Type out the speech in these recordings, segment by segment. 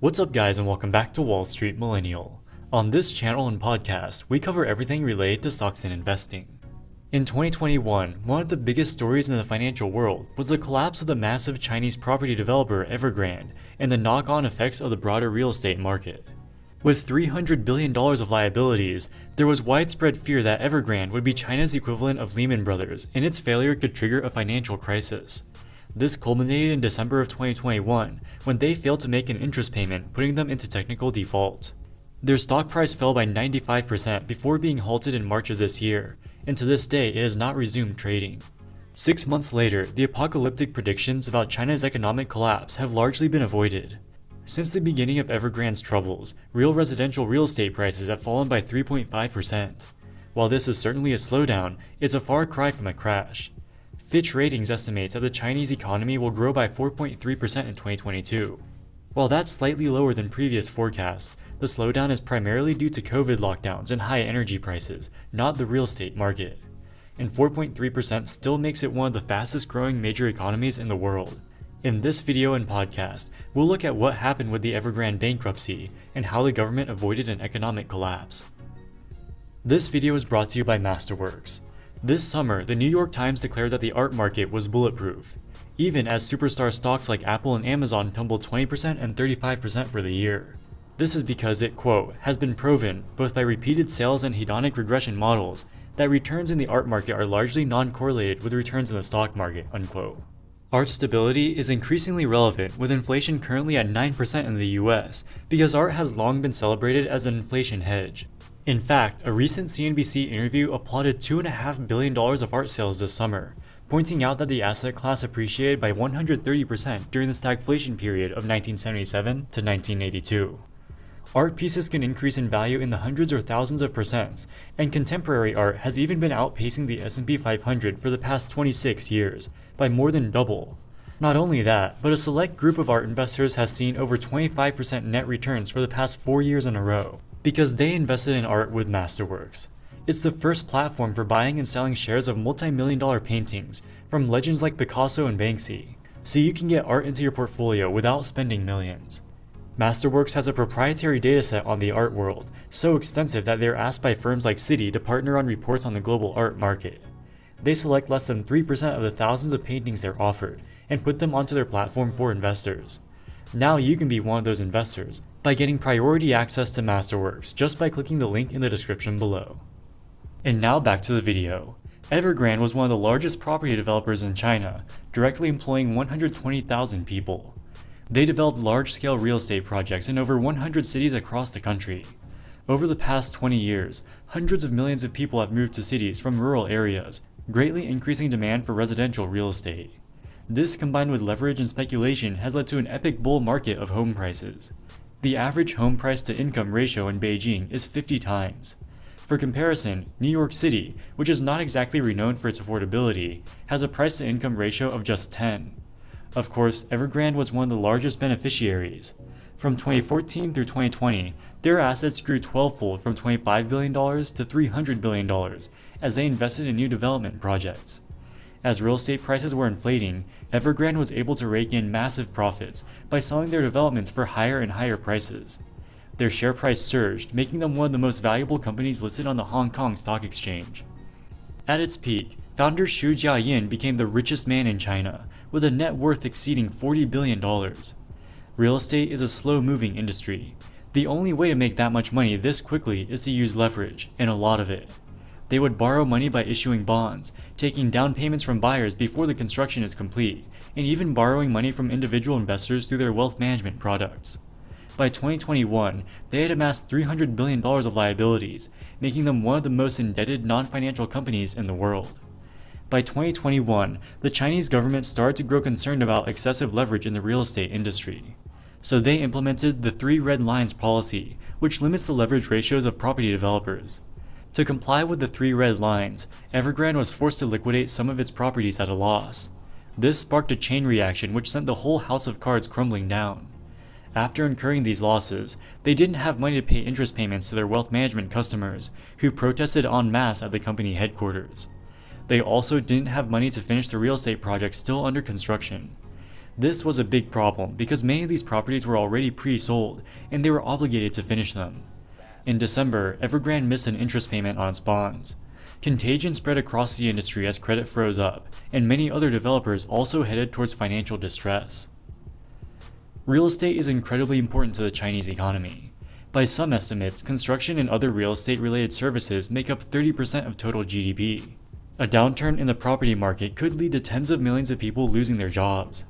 What's up, guys, and welcome back to Wall Street Millennial. On this channel and podcast, we cover everything related to stocks and investing. In 2021, one of the biggest stories in the financial world was the collapse of the massive Chinese property developer Evergrande and the knock on effects of the broader real estate market. With $300 billion of liabilities, there was widespread fear that Evergrande would be China's equivalent of Lehman Brothers and its failure could trigger a financial crisis. This culminated in December of 2021 when they failed to make an interest payment, putting them into technical default. Their stock price fell by 95% before being halted in March of this year, and to this day it has not resumed trading. Six months later, the apocalyptic predictions about China's economic collapse have largely been avoided. Since the beginning of Evergrande's troubles, real residential real estate prices have fallen by 3.5%. While this is certainly a slowdown, it's a far cry from a crash. Fitch Ratings estimates that the Chinese economy will grow by 4.3% in 2022. While that's slightly lower than previous forecasts, the slowdown is primarily due to COVID lockdowns and high energy prices, not the real estate market. And 4.3% still makes it one of the fastest growing major economies in the world. In this video and podcast, we'll look at what happened with the Evergrande bankruptcy and how the government avoided an economic collapse. This video is brought to you by Masterworks. This summer, the New York Times declared that the art market was bulletproof, even as superstar stocks like Apple and Amazon tumbled 20% and 35% for the year. This is because it, quote, has been proven, both by repeated sales and hedonic regression models, that returns in the art market are largely non-correlated with returns in the stock market, unquote. Art stability is increasingly relevant with inflation currently at 9% in the US because art has long been celebrated as an inflation hedge. In fact, a recent CNBC interview applauded $2.5 billion of art sales this summer, pointing out that the asset class appreciated by 130% during the stagflation period of 1977 to 1982. Art pieces can increase in value in the hundreds or thousands of percents, and contemporary art has even been outpacing the S&P 500 for the past 26 years, by more than double. Not only that, but a select group of art investors has seen over 25% net returns for the past 4 years in a row because they invested in art with Masterworks. It's the first platform for buying and selling shares of multi-million dollar paintings from legends like Picasso and Banksy, so you can get art into your portfolio without spending millions. Masterworks has a proprietary dataset on the art world, so extensive that they're asked by firms like Citi to partner on reports on the global art market. They select less than 3% of the thousands of paintings they're offered and put them onto their platform for investors. Now you can be one of those investors by getting priority access to Masterworks just by clicking the link in the description below. And now back to the video. Evergrande was one of the largest property developers in China, directly employing 120,000 people. They developed large-scale real estate projects in over 100 cities across the country. Over the past 20 years, hundreds of millions of people have moved to cities from rural areas, greatly increasing demand for residential real estate. This combined with leverage and speculation has led to an epic bull market of home prices. The average home price to income ratio in Beijing is 50 times. For comparison, New York City, which is not exactly renowned for its affordability, has a price to income ratio of just 10. Of course, Evergrande was one of the largest beneficiaries. From 2014 through 2020, their assets grew 12-fold from $25 billion to $300 billion as they invested in new development projects. As real estate prices were inflating, Evergrande was able to rake in massive profits by selling their developments for higher and higher prices. Their share price surged, making them one of the most valuable companies listed on the Hong Kong Stock Exchange. At its peak, founder Xu Jiayin became the richest man in China, with a net worth exceeding $40 billion. Real estate is a slow moving industry. The only way to make that much money this quickly is to use leverage, and a lot of it. They would borrow money by issuing bonds, taking down payments from buyers before the construction is complete, and even borrowing money from individual investors through their wealth management products. By 2021, they had amassed $300 billion of liabilities, making them one of the most indebted non-financial companies in the world. By 2021, the Chinese government started to grow concerned about excessive leverage in the real estate industry. So they implemented the Three Red Lines policy, which limits the leverage ratios of property developers. To comply with the three red lines, Evergrande was forced to liquidate some of its properties at a loss. This sparked a chain reaction which sent the whole house of cards crumbling down. After incurring these losses, they didn't have money to pay interest payments to their wealth management customers, who protested en masse at the company headquarters. They also didn't have money to finish the real estate projects still under construction. This was a big problem because many of these properties were already pre-sold and they were obligated to finish them. In December, Evergrande missed an interest payment on its bonds. Contagion spread across the industry as credit froze up, and many other developers also headed towards financial distress. Real estate is incredibly important to the Chinese economy. By some estimates, construction and other real estate related services make up 30% of total GDP. A downturn in the property market could lead to tens of millions of people losing their jobs.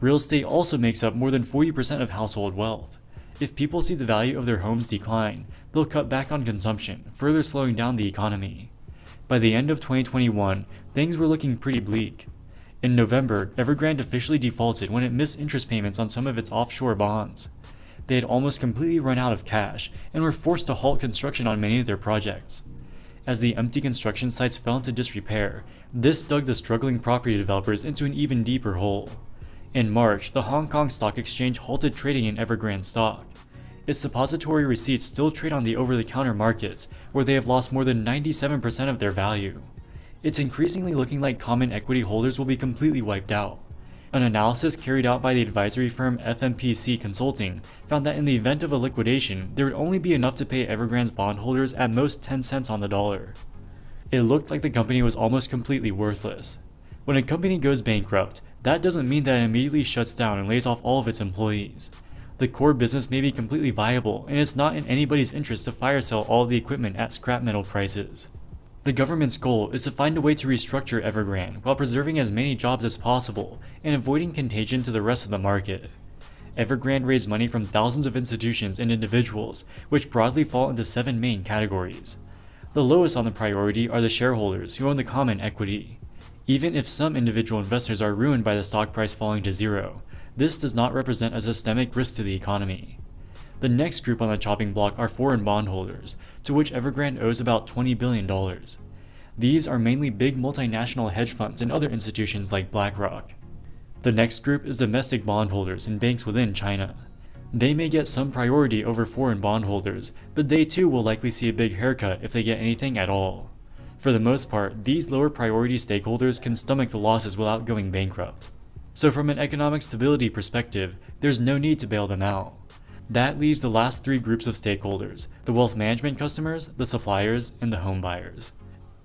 Real estate also makes up more than 40% of household wealth. If people see the value of their homes decline, they'll cut back on consumption, further slowing down the economy. By the end of 2021, things were looking pretty bleak. In November, Evergrande officially defaulted when it missed interest payments on some of its offshore bonds. They had almost completely run out of cash and were forced to halt construction on many of their projects. As the empty construction sites fell into disrepair, this dug the struggling property developers into an even deeper hole. In March, the Hong Kong Stock Exchange halted trading in Evergrande stock. Its depository receipts still trade on the over the counter markets, where they have lost more than 97% of their value. It's increasingly looking like common equity holders will be completely wiped out. An analysis carried out by the advisory firm FMPC Consulting found that in the event of a liquidation, there would only be enough to pay Evergrande's bondholders at most 10 cents on the dollar. It looked like the company was almost completely worthless. When a company goes bankrupt, that doesn't mean that it immediately shuts down and lays off all of its employees. The core business may be completely viable, and it's not in anybody's interest to fire sell all the equipment at scrap metal prices. The government's goal is to find a way to restructure Evergrande while preserving as many jobs as possible and avoiding contagion to the rest of the market. Evergrande raised money from thousands of institutions and individuals, which broadly fall into seven main categories. The lowest on the priority are the shareholders who own the common equity. Even if some individual investors are ruined by the stock price falling to zero, this does not represent a systemic risk to the economy. The next group on the chopping block are foreign bondholders, to which Evergrande owes about $20 billion. These are mainly big multinational hedge funds and other institutions like BlackRock. The next group is domestic bondholders and banks within China. They may get some priority over foreign bondholders, but they too will likely see a big haircut if they get anything at all. For the most part, these lower priority stakeholders can stomach the losses without going bankrupt. So from an economic stability perspective, there's no need to bail them out. That leaves the last three groups of stakeholders, the wealth management customers, the suppliers, and the home buyers.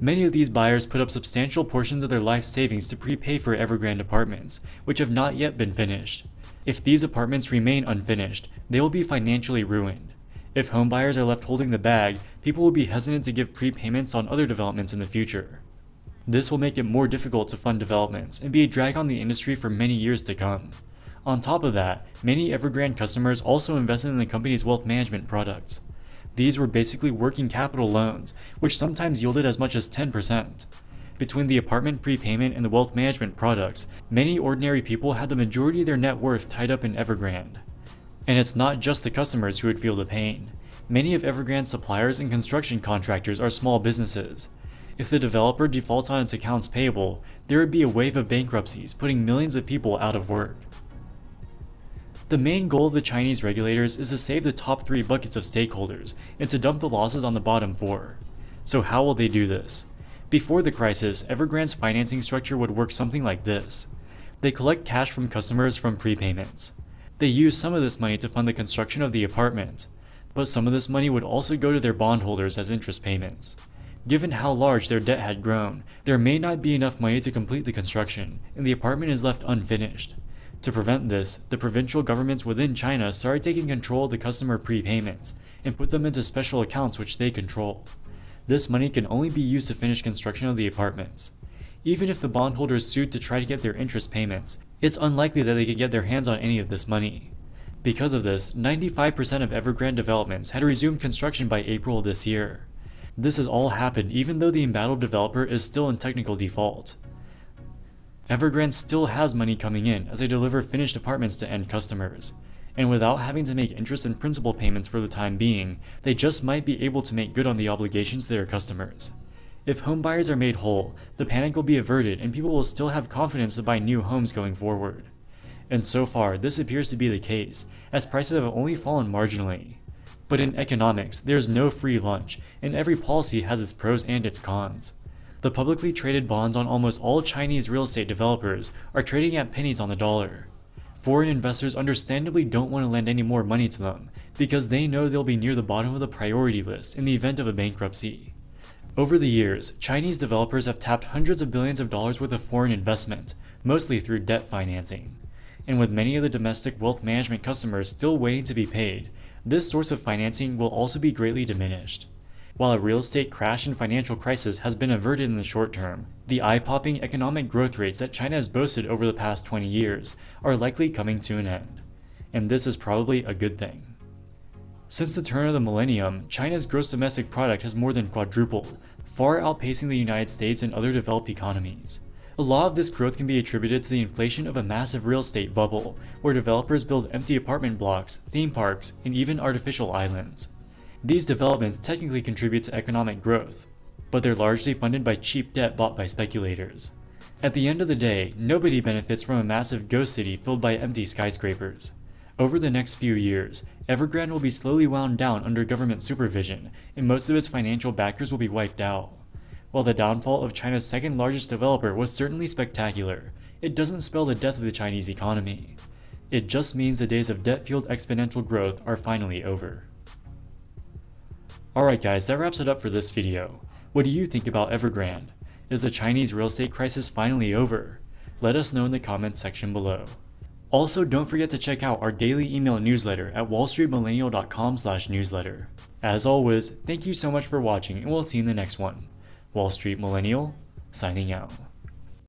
Many of these buyers put up substantial portions of their life savings to prepay for Evergrande apartments, which have not yet been finished. If these apartments remain unfinished, they will be financially ruined. If homebuyers are left holding the bag, people will be hesitant to give prepayments on other developments in the future. This will make it more difficult to fund developments and be a drag on the industry for many years to come. On top of that, many Evergrande customers also invested in the company's wealth management products. These were basically working capital loans, which sometimes yielded as much as 10%. Between the apartment prepayment and the wealth management products, many ordinary people had the majority of their net worth tied up in Evergrande. And it's not just the customers who would feel the pain. Many of Evergrande's suppliers and construction contractors are small businesses. If the developer defaults on its accounts payable, there would be a wave of bankruptcies, putting millions of people out of work. The main goal of the Chinese regulators is to save the top three buckets of stakeholders and to dump the losses on the bottom four. So how will they do this? Before the crisis, Evergrande's financing structure would work something like this. They collect cash from customers from prepayments. They use some of this money to fund the construction of the apartment, but some of this money would also go to their bondholders as interest payments. Given how large their debt had grown, there may not be enough money to complete the construction, and the apartment is left unfinished. To prevent this, the provincial governments within China started taking control of the customer prepayments and put them into special accounts which they control. This money can only be used to finish construction of the apartments. Even if the bondholders sued to try to get their interest payments, it's unlikely that they could get their hands on any of this money. Because of this, 95% of Evergrande developments had resumed construction by April this year. This has all happened even though the embattled developer is still in technical default. Evergrande still has money coming in as they deliver finished apartments to end customers, and without having to make interest and principal payments for the time being, they just might be able to make good on the obligations to their customers. If homebuyers are made whole, the panic will be averted and people will still have confidence to buy new homes going forward. And so far, this appears to be the case, as prices have only fallen marginally. But in economics, there's no free lunch, and every policy has its pros and its cons. The publicly traded bonds on almost all Chinese real estate developers are trading at pennies on the dollar. Foreign investors understandably don't want to lend any more money to them because they know they'll be near the bottom of the priority list in the event of a bankruptcy. Over the years, Chinese developers have tapped hundreds of billions of dollars worth of foreign investment, mostly through debt financing. And with many of the domestic wealth management customers still waiting to be paid, this source of financing will also be greatly diminished. While a real estate crash and financial crisis has been averted in the short term, the eye popping economic growth rates that China has boasted over the past 20 years are likely coming to an end. And this is probably a good thing. Since the turn of the millennium, China's gross domestic product has more than quadrupled, far outpacing the United States and other developed economies. A lot of this growth can be attributed to the inflation of a massive real estate bubble, where developers build empty apartment blocks, theme parks, and even artificial islands. These developments technically contribute to economic growth, but they're largely funded by cheap debt bought by speculators. At the end of the day, nobody benefits from a massive ghost city filled by empty skyscrapers. Over the next few years, Evergrande will be slowly wound down under government supervision, and most of its financial backers will be wiped out. While the downfall of China's second largest developer was certainly spectacular, it doesn't spell the death of the Chinese economy. It just means the days of debt fueled exponential growth are finally over. Alright guys, that wraps it up for this video. What do you think about Evergrande? Is the Chinese real estate crisis finally over? Let us know in the comments section below. Also, don't forget to check out our daily email newsletter at wallstreetmillennial.com newsletter. As always, thank you so much for watching and we'll see you in the next one. Wall Street Millennial, signing out.